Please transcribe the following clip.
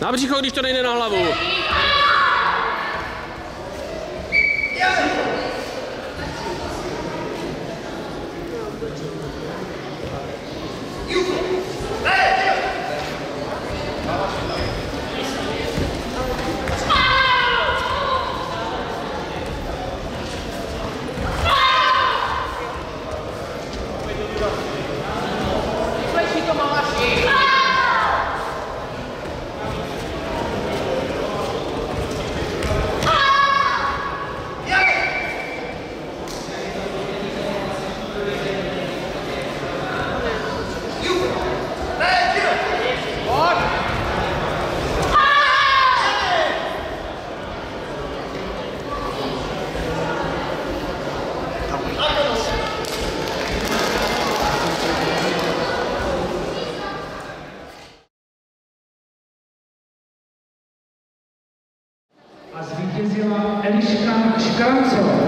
Na břicho, když to nejde na hlavu.